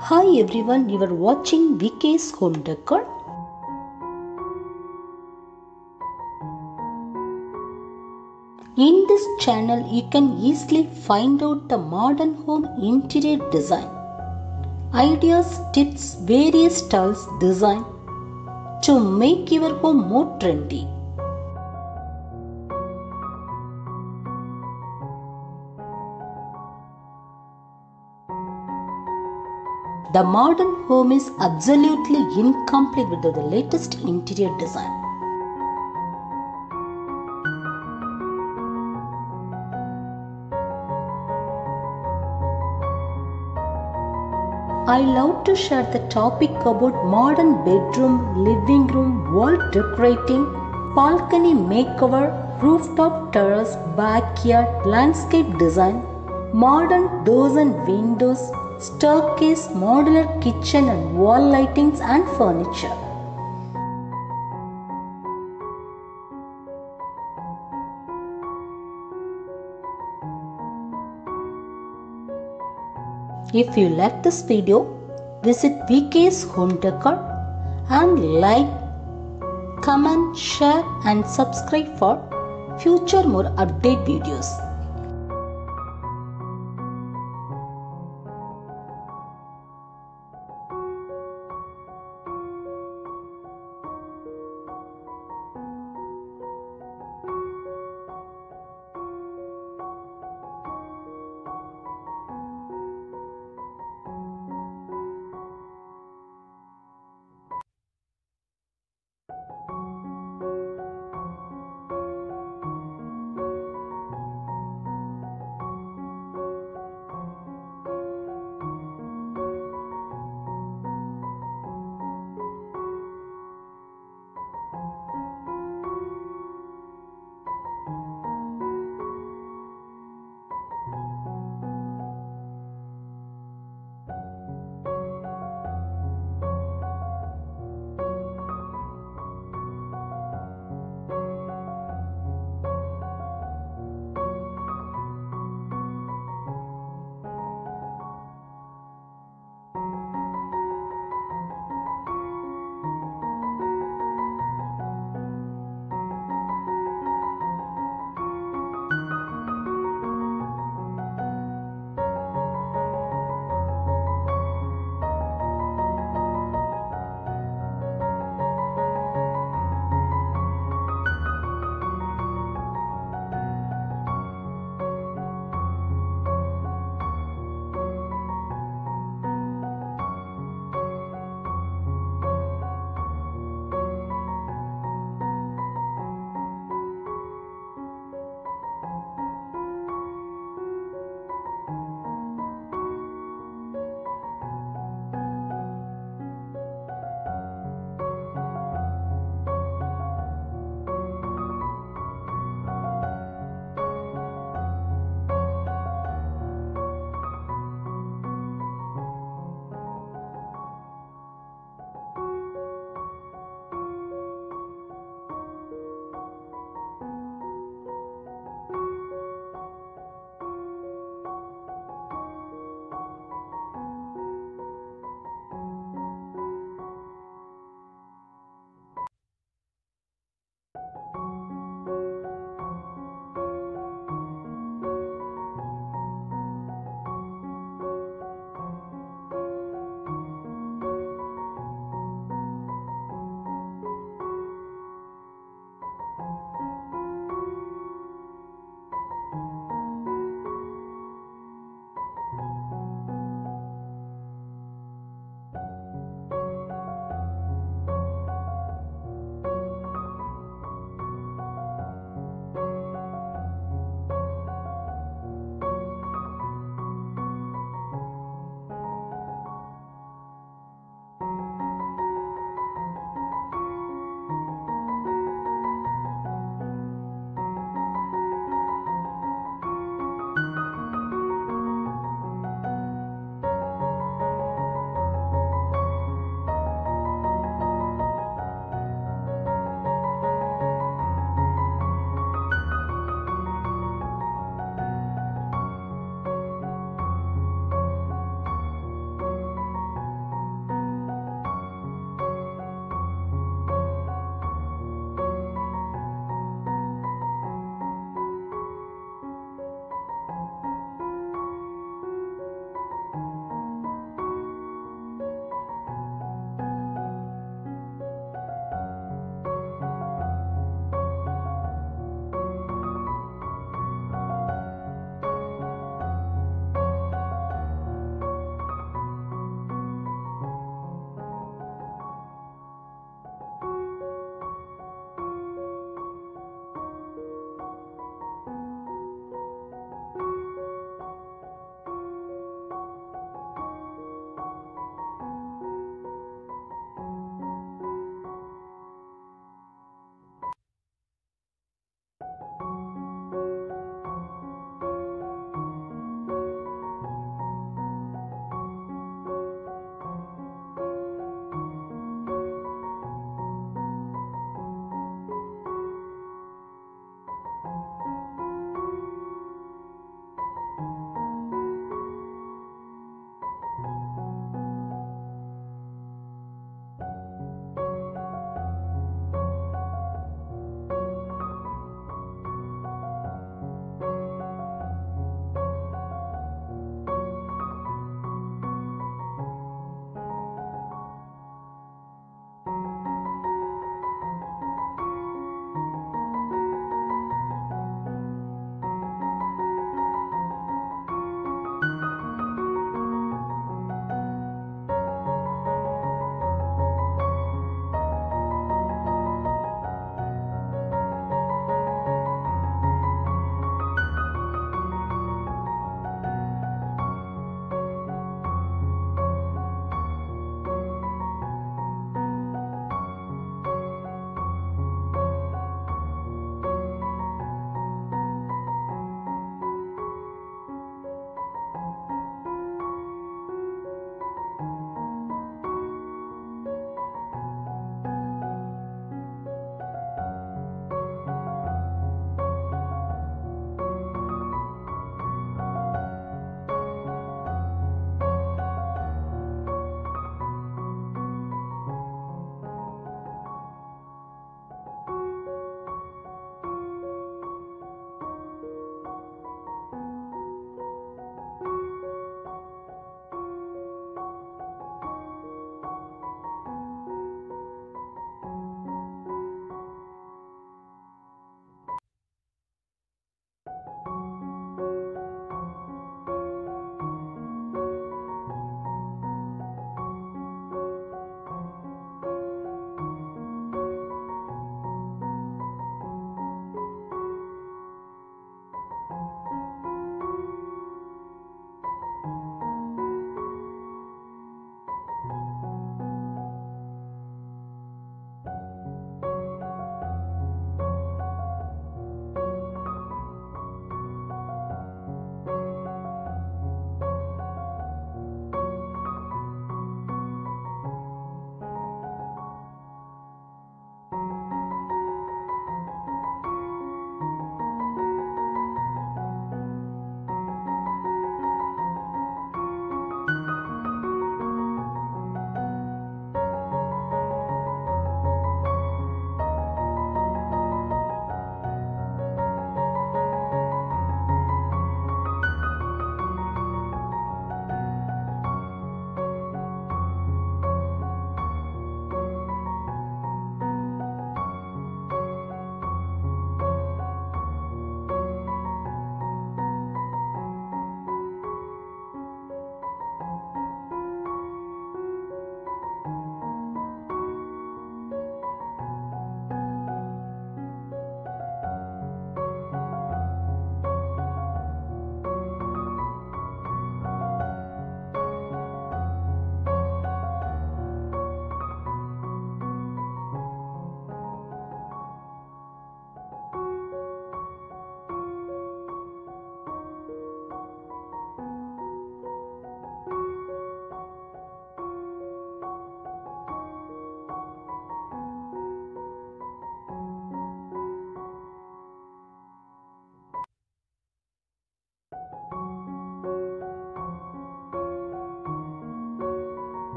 Hi everyone, you are watching VKS Home Decor. In this channel, you can easily find out the modern home interior design, ideas, tips, various styles design to make your home more trendy. The modern home is absolutely incomplete without the latest interior design. I love to share the topic about modern bedroom, living room, wall decorating, balcony makeover, rooftop terrace, backyard, landscape design, modern doors and windows, staircase, modular kitchen and wall lightings and furniture. If you like this video, visit VKS Home Decor and like, comment, share and subscribe for future more update videos.